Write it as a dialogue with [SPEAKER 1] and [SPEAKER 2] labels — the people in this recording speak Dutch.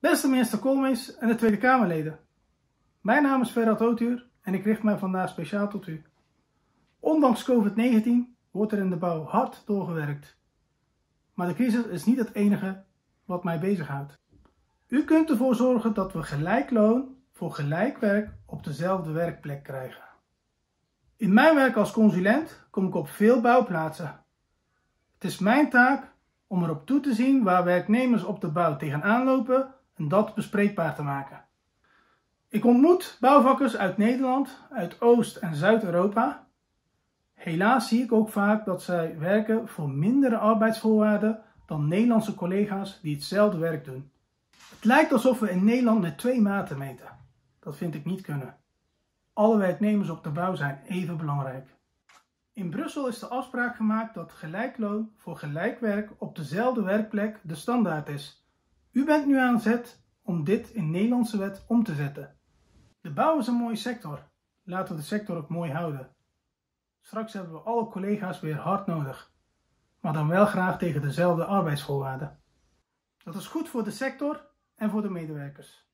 [SPEAKER 1] Beste minister Koolmees en de Tweede Kamerleden. Mijn naam is Ferhat Otuur en ik richt mij vandaag speciaal tot u. Ondanks COVID-19 wordt er in de bouw hard doorgewerkt. Maar de crisis is niet het enige wat mij bezighoudt. U kunt ervoor zorgen dat we gelijk loon voor gelijk werk op dezelfde werkplek krijgen. In mijn werk als consulent kom ik op veel bouwplaatsen. Het is mijn taak om erop toe te zien waar werknemers op de bouw tegenaan lopen en dat bespreekbaar te maken. Ik ontmoet bouwvakkers uit Nederland, uit Oost- en Zuid-Europa. Helaas zie ik ook vaak dat zij werken voor mindere arbeidsvoorwaarden dan Nederlandse collega's die hetzelfde werk doen. Het lijkt alsof we in Nederland met twee maten meten. Dat vind ik niet kunnen. Alle werknemers op de bouw zijn even belangrijk. In Brussel is de afspraak gemaakt dat gelijk loon voor gelijk werk op dezelfde werkplek de standaard is. U bent nu aan zet om dit in Nederlandse wet om te zetten. De bouw is een mooie sector. Laten we de sector ook mooi houden. Straks hebben we alle collega's weer hard nodig, maar dan wel graag tegen dezelfde arbeidsvoorwaarden. Dat is goed voor de sector en voor de medewerkers.